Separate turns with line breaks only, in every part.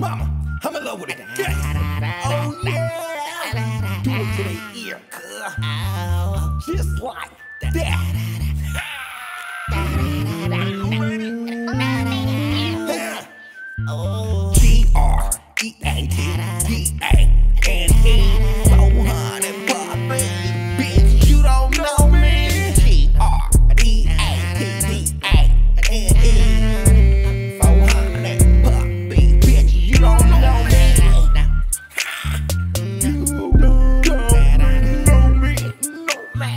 Mama, I'm in love with it. Oh, yeah. Do it to the ear, girl. Just like that.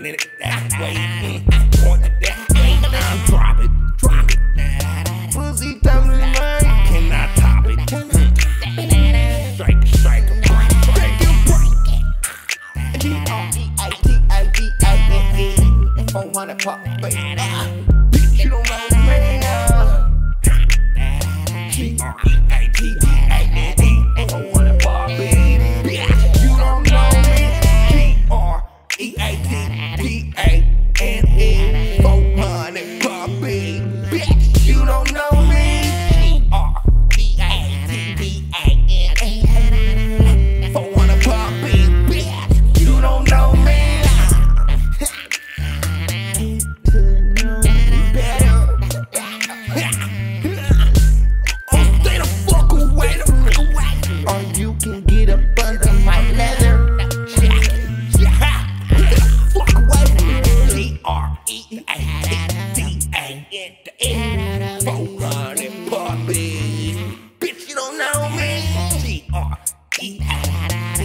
want it that way. It that way. Now drop it, drop it. Pussy times is mine. Can I top it? Strike, strike, break, break, it. G-O-D-I-T-I-D-I-N-E. 400 pop, baby.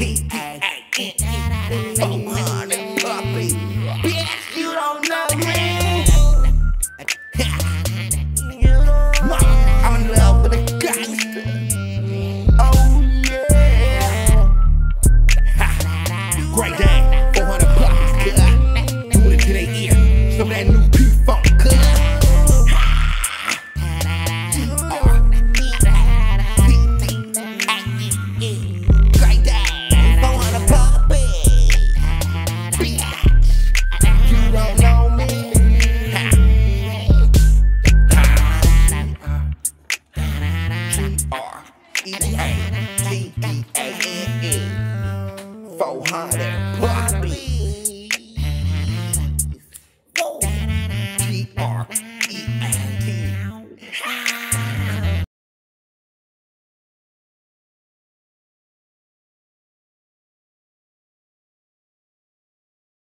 D-A-N-E. Come on, oh, puppy. hot and poppy.